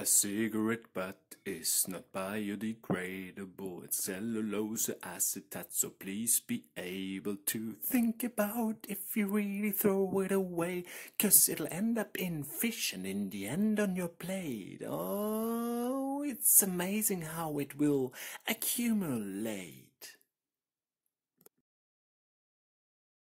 A cigarette butt is not biodegradable. It's cellulose acetate, so please be able to think about if you really throw it away. Cause it'll end up in fish and in the end on your plate. Oh, it's amazing how it will accumulate.